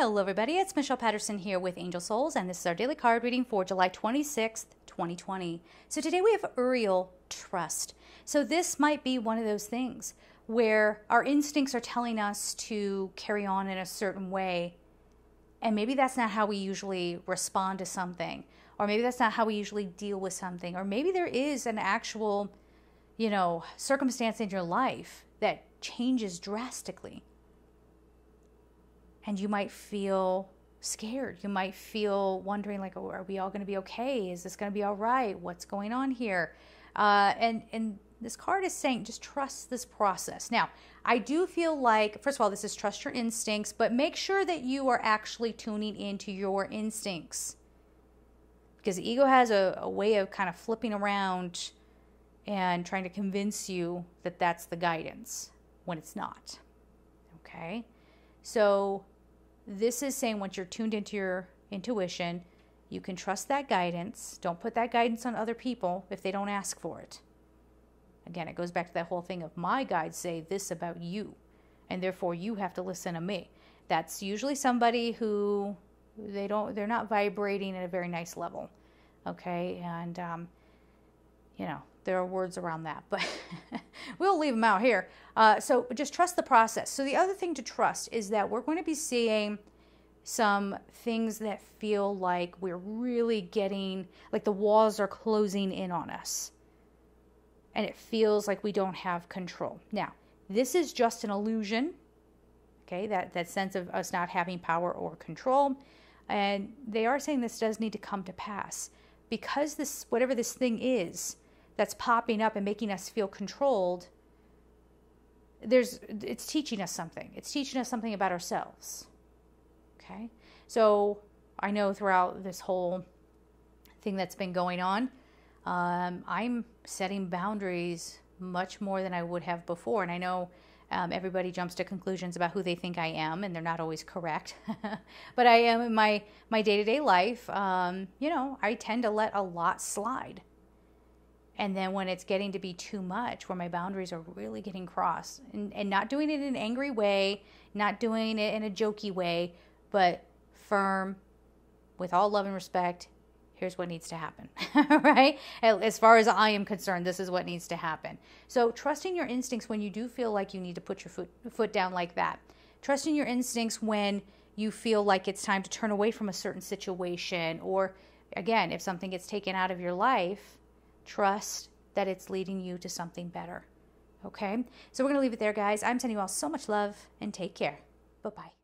Hello, everybody. It's Michelle Patterson here with Angel Souls, and this is our daily card reading for July 26th, 2020. So today we have Uriel Trust. So this might be one of those things where our instincts are telling us to carry on in a certain way, and maybe that's not how we usually respond to something, or maybe that's not how we usually deal with something, or maybe there is an actual, you know, circumstance in your life that changes drastically and you might feel scared. You might feel wondering, like, oh, are we all going to be okay? Is this going to be all right? What's going on here? Uh, and and this card is saying just trust this process. Now, I do feel like, first of all, this is trust your instincts, but make sure that you are actually tuning into your instincts. Because the ego has a, a way of kind of flipping around and trying to convince you that that's the guidance when it's not. Okay? So this is saying once you're tuned into your intuition, you can trust that guidance. Don't put that guidance on other people if they don't ask for it. Again, it goes back to that whole thing of my guides say this about you, and therefore you have to listen to me. That's usually somebody who they don't they're not vibrating at a very nice level, okay? And um, you know there are words around that, but we'll leave them out here. Uh, so just trust the process. So the other thing to trust is that we're going to be seeing some things that feel like we're really getting, like the walls are closing in on us. And it feels like we don't have control. Now, this is just an illusion, okay, that, that sense of us not having power or control. And they are saying this does need to come to pass because this, whatever this thing is, that's popping up and making us feel controlled there's it's teaching us something it's teaching us something about ourselves okay so i know throughout this whole thing that's been going on um, i'm setting boundaries much more than i would have before and i know um, everybody jumps to conclusions about who they think I am, and they're not always correct. but I am in my my day to day life. Um, you know, I tend to let a lot slide. And then when it's getting to be too much, where my boundaries are really getting crossed, and, and not doing it in an angry way, not doing it in a jokey way, but firm, with all love and respect, here's what needs to happen, right? As far as I am concerned, this is what needs to happen. So trusting your instincts when you do feel like you need to put your foot, foot down like that. Trusting your instincts when you feel like it's time to turn away from a certain situation, or again, if something gets taken out of your life, Trust that it's leading you to something better. Okay? So we're going to leave it there, guys. I'm sending you all so much love and take care. Bye bye.